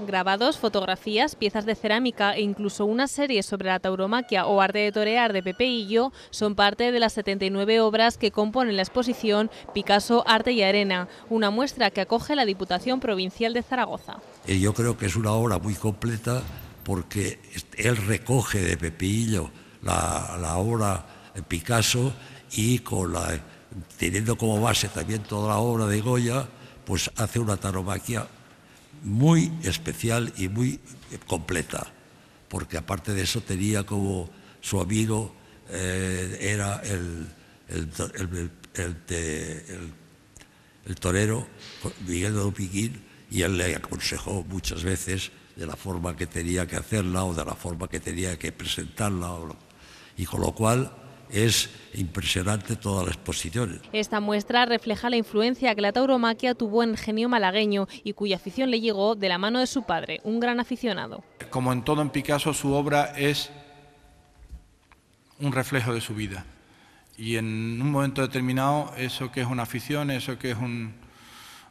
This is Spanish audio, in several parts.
Grabados, fotografías, piezas de cerámica e incluso una serie sobre la tauromaquia o arte de torear de Pepe Illo son parte de las 79 obras que componen la exposición Picasso, Arte y Arena, una muestra que acoge la Diputación Provincial de Zaragoza. Yo creo que es una obra muy completa porque él recoge de Pepe Illo la, obra Picasso y con la, teniendo como base también toda la obra de Goya, pues hace una tauromaquia muy especial y muy completa, porque aparte de eso tenía como su amigo, eh, era el, el, torero Miguel de Piquín, y él le aconsejó muchas veces de la forma que tenía que hacerla o de la forma que tenía que presentarla, y con lo cual es impresionante todas las exposiciones. Esta muestra refleja la influencia que la tauromaquia tuvo en el genio malagueño y cuya afición le llegó de la mano de su padre, un gran aficionado. Como en todo en Picasso, su obra es un reflejo de su vida. Y en un momento determinado, eso que es una afición, eso que es un,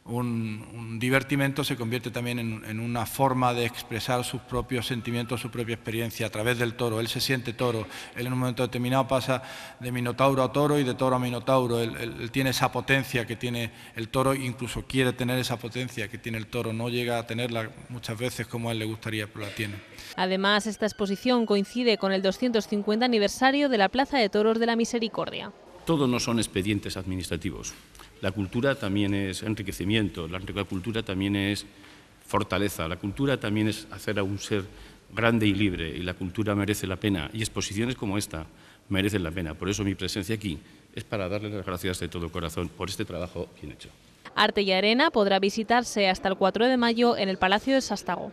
un, divertimento se convierte también en, una forma de expresar sus propios sentimientos, su propia experiencia a través del toro. Él se siente toro, él en un momento determinado pasa de minotauro a toro y de toro a minotauro. Él, tiene esa potencia que tiene el toro, incluso quiere tener esa potencia que tiene el toro. No llega a tenerla muchas veces como a él le gustaría, pero la tiene. Además, esta exposición coincide con el 250 aniversario de la Plaza de Toros de la Misericordia. Todos no son expedientes administrativos. La cultura también es enriquecimiento, la cultura también es fortaleza, la cultura también es hacer a un ser grande y libre y la cultura merece la pena y exposiciones como esta merecen la pena. Por eso mi presencia aquí es para darle las gracias de todo corazón por este trabajo bien hecho. Arte y Arena podrá visitarse hasta el 4 de mayo en el Palacio de Sastago.